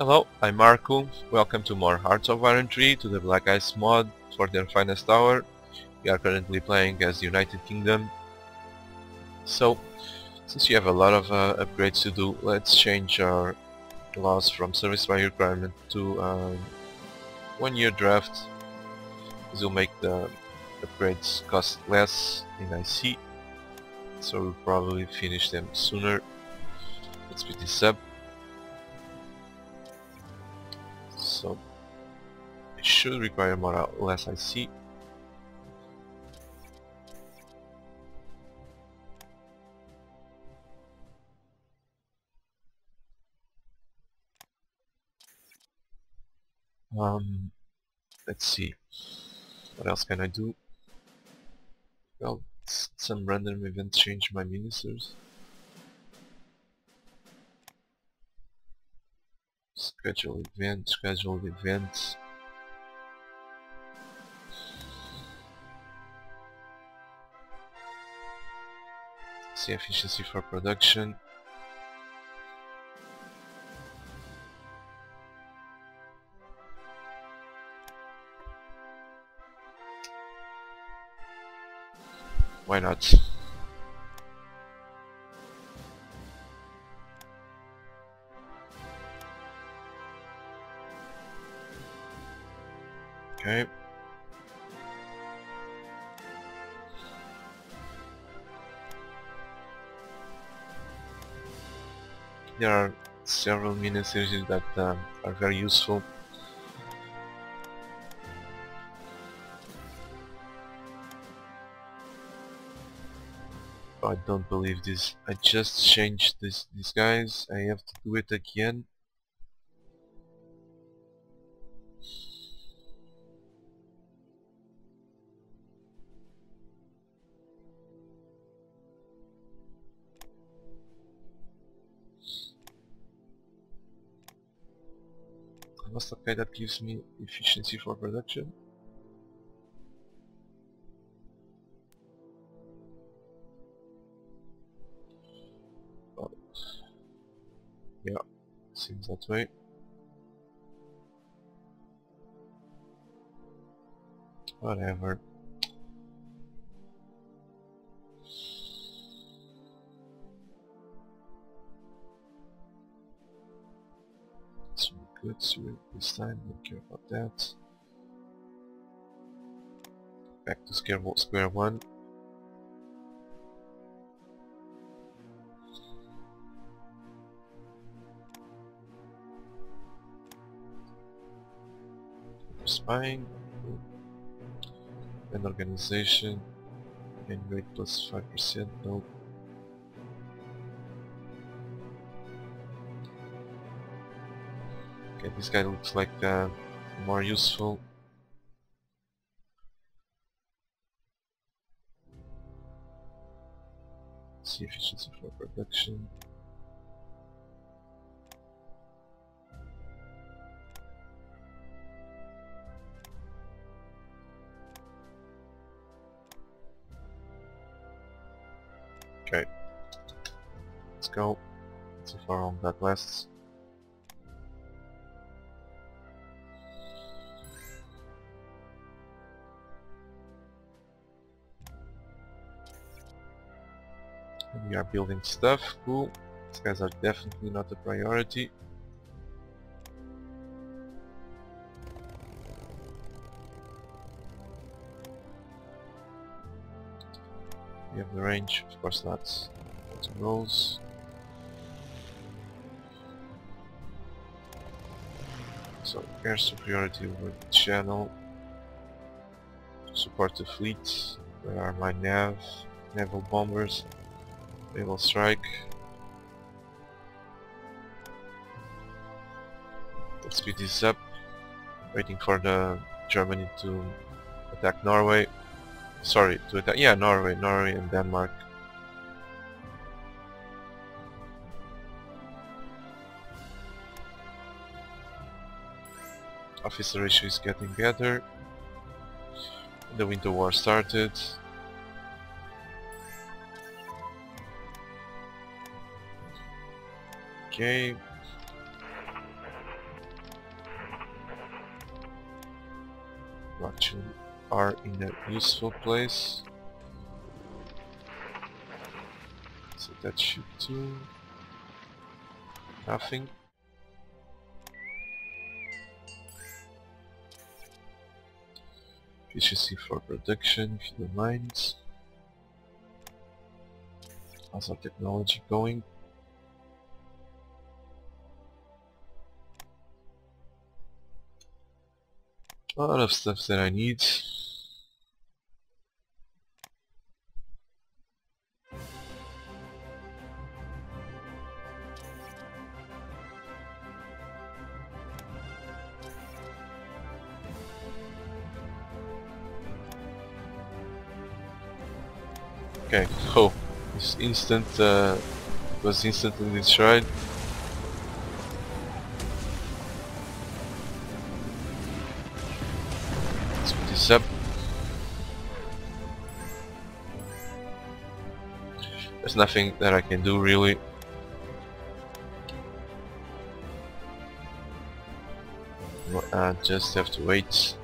Hello, I'm Marco. Welcome to more Hearts of Iron 3 to the Black Ice mod for their finest hour. We are currently playing as the United Kingdom. So, since you have a lot of uh, upgrades to do, let's change our laws from service by requirement to um, one year draft. This will make the upgrades cost less in IC, so we'll probably finish them sooner. Let's speed this up. So it should require more or less IC. Um, let's see. What else can I do? Well, some random event change my ministers. Schedule event, schedule events. See efficiency for production. Why not? Several mini series that um, are very useful. I don't believe this. I just changed this these guys. I have to do it again. Okay that gives me efficiency for production. But yeah, seems that way. Whatever. Good, so this time, don't care about that. Back to square, square one. Spying and organization. And weight plus 5% no Okay, this guy looks like uh, more useful. Let's See efficiency for production. Okay, let's go. Let's see how long that lasts. We are building stuff, cool. These guys are definitely not a priority. We have the range, of course that's two roles. So air superiority over the channel. Support the fleet. Where are my nav? Naval bombers. Will strike. Let's speed this up. Waiting for the Germany to attack Norway. Sorry, to attack. Yeah, Norway, Norway and Denmark. Officer issue is getting better. The Winter War started. Okay. We actually are in a useful place. So that should do nothing. Efficiency for production, if you don't mind. How's our technology going? A lot of stuff that I need. Okay, oh, this instant uh, was instantly destroyed. Up. There's nothing that I can do really. I just have to wait.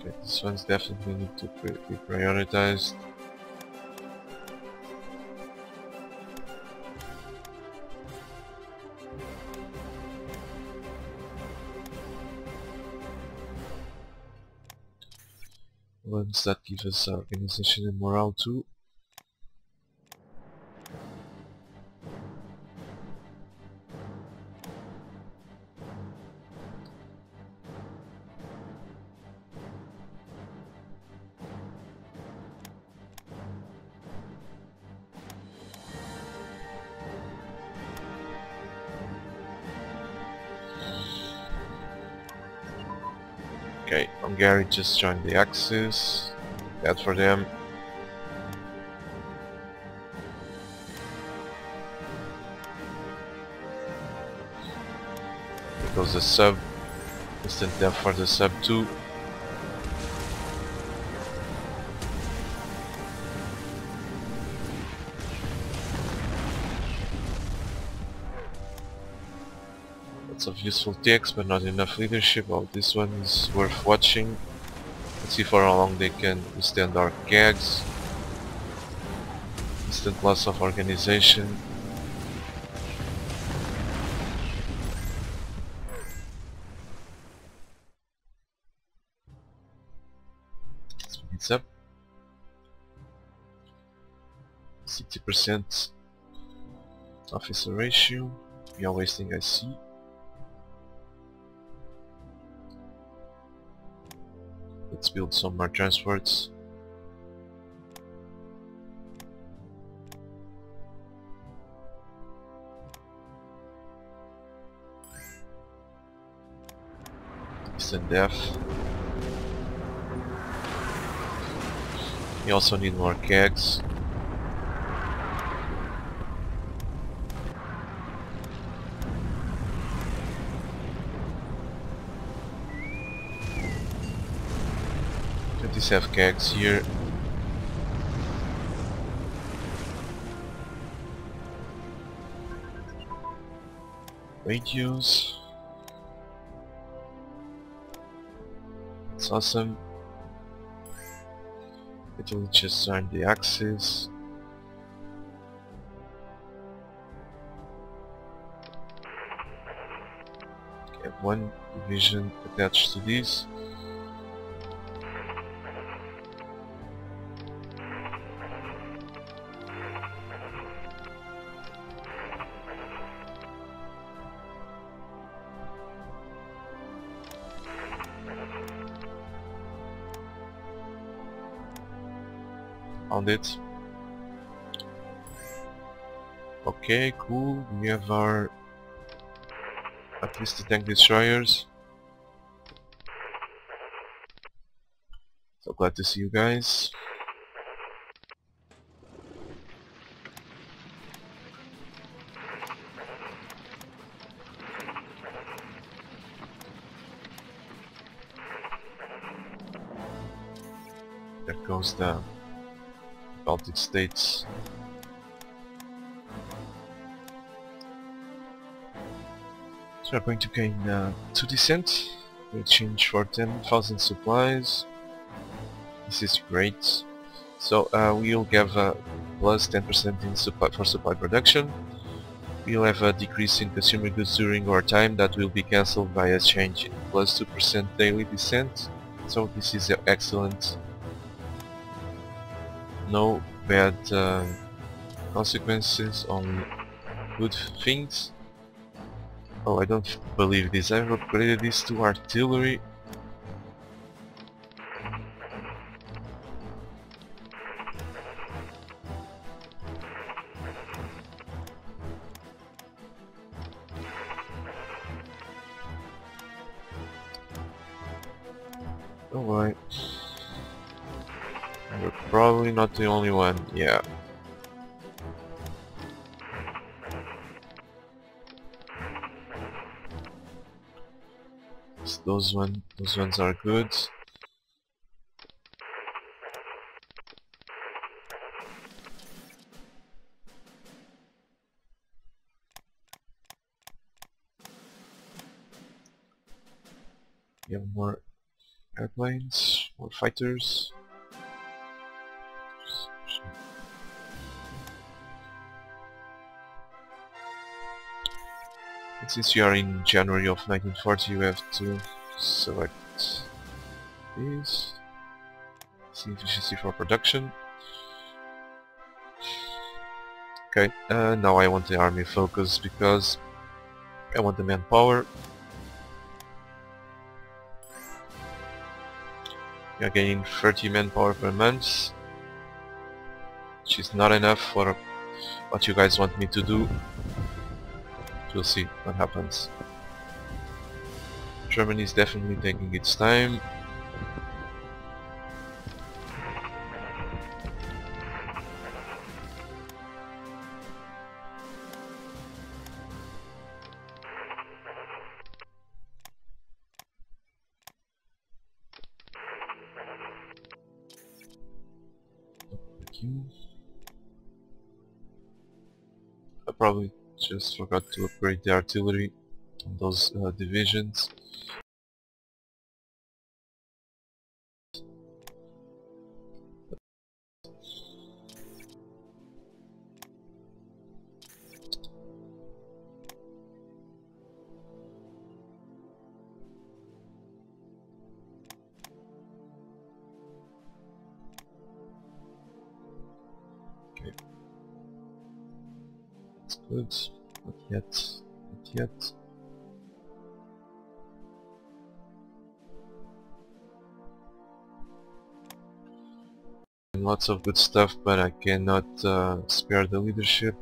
Okay, this one's definitely need to be prioritized. That give us uh, organization and morale too. Okay, Hungary just joined the Axis. Bad for them. Because the sub instant death for the sub too. Useful techs, but not enough leadership. Oh, this one is worth watching. Let's see for how long they can withstand our CAGs. Instant loss of organization. Up. 60% officer ratio. We are wasting IC. Let's build some more transports. Instant death. We also need more CAGs. These have CAGs here. Radios. It's awesome. It will just join the axis. One division attached to this. On it. Okay, cool. We have our at least the tank destroyers. So glad to see you guys. There goes the Baltic states. We are going to gain uh, 2 dissent, we exchange for 10,000 supplies. This is great. So uh, we'll give a plus 10% in supply for supply production. We'll have a decrease in consumer goods during our time that will be cancelled by a change in plus 2% daily dissent. So this is excellent. No bad uh, consequences on good things. Oh, I don't believe this. I've upgraded this to artillery. Oh boy. Probably not the only one, yeah. those one those ones are good. We have more airplanes, more fighters. Since you are in January of 1940 you have to select these see efficiency for production. Okay uh, now I want the army focus because I want the manpower. We are gaining 30 manpower per month which is not enough for what you guys want me to do We'll see what happens. Germany is definitely taking its time. Just forgot to upgrade the artillery on those uh, divisions. good. Yet. Not yet. Lots of good stuff, but I cannot uh, spare the leadership.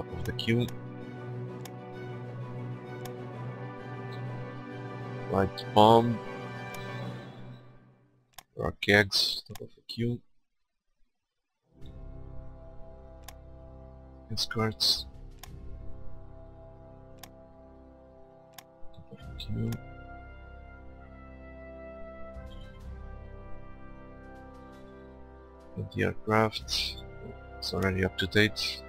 Top of the queue. Light bomb. Rock eggs, top of the queue. Escorts. Top of the queue. the aircraft, it's already up to date.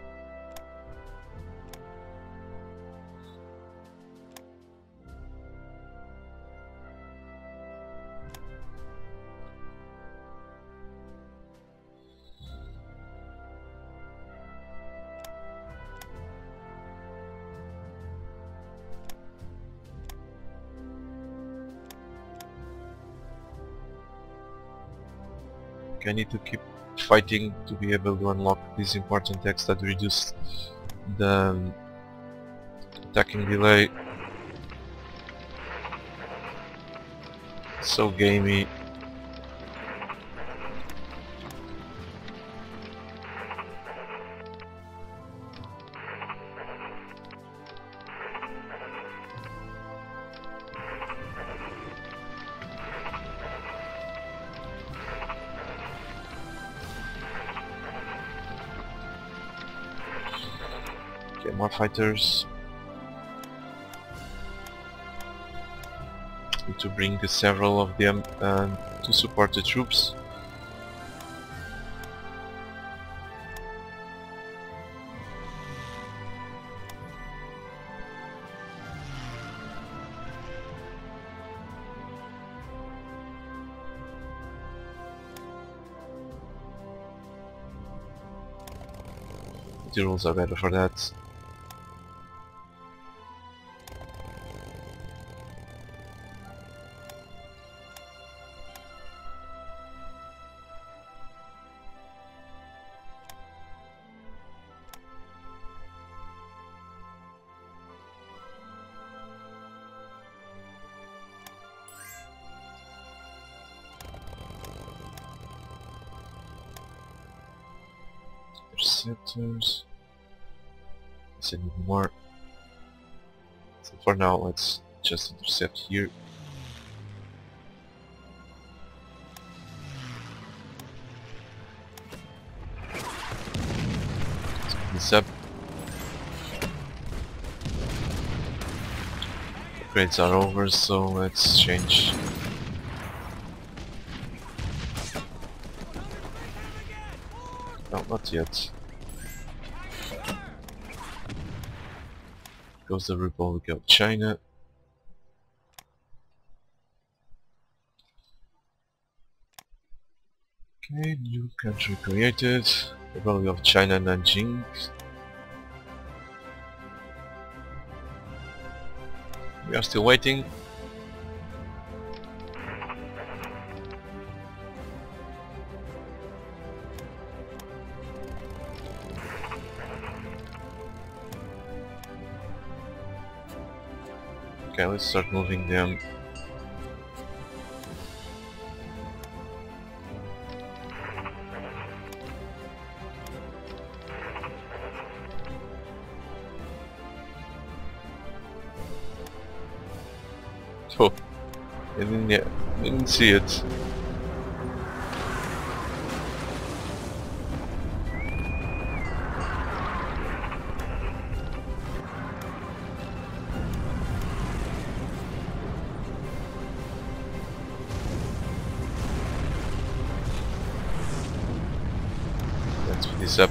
I need to keep fighting to be able to unlock these important techs that reduce the attacking delay. So gamey. Fighters. To bring several of them um, to support the troops. The rules are better for that. Interceptors. Is it need more? So for now, let's just intercept here. Let's pick this up. Upgrades are over, so let's change. No, not yet. Goes the Republic of China. Okay, new country created. Republic of China, Nanjing. We are still waiting. Okay, let's start moving them. Oh, I didn't, yeah, didn't see it. Put this up.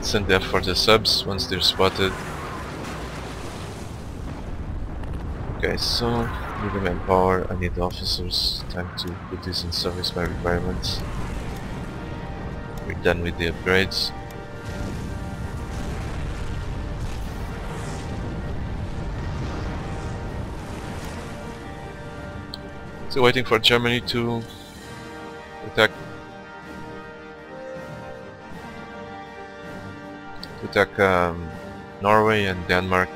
Send F for the subs once they're spotted. Okay, so need the manpower, I need officers, time to put this in service by requirements. We're done with the upgrades. Still waiting for Germany to attack to attack um, Norway and Denmark.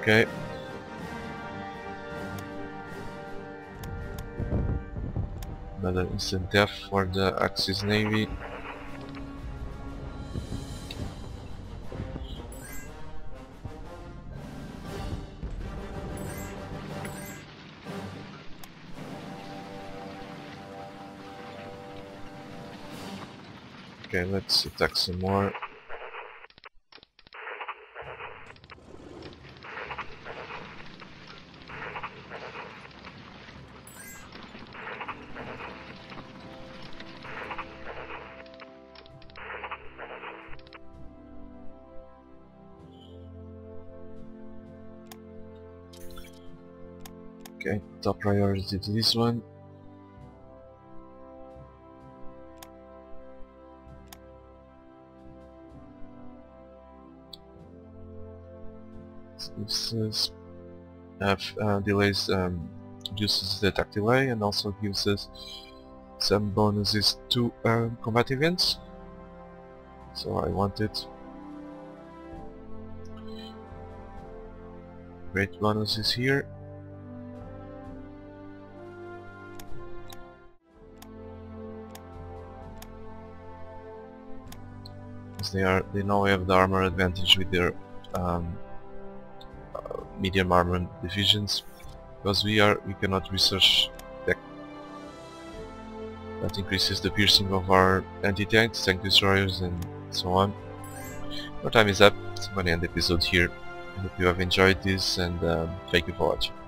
Okay. Another instant death for the Axis Navy. Okay, let's attack some more. Okay, top priority to this one. Have uh, delays um, reduces the attack delay and also gives us some bonuses to um, combat events. So I want it. Great bonuses here. They are they now have the armor advantage with their um, medium armor divisions. because we are we cannot research tech. That increases the piercing of our anti-tanks, tank destroyers and so on. Our time is up, I'm gonna end the episode here. I hope you have enjoyed this and um, thank you for watching.